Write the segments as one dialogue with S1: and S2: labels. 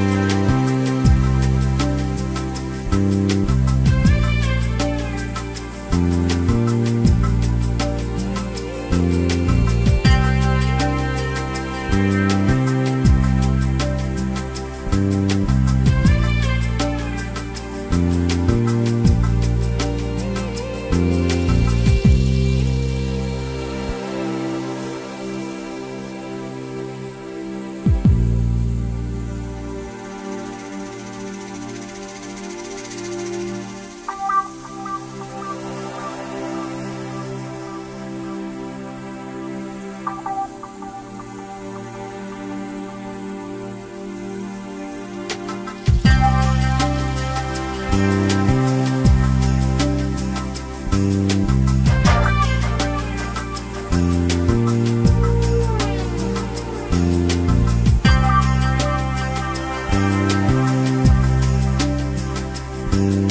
S1: Thank you. you.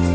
S1: you.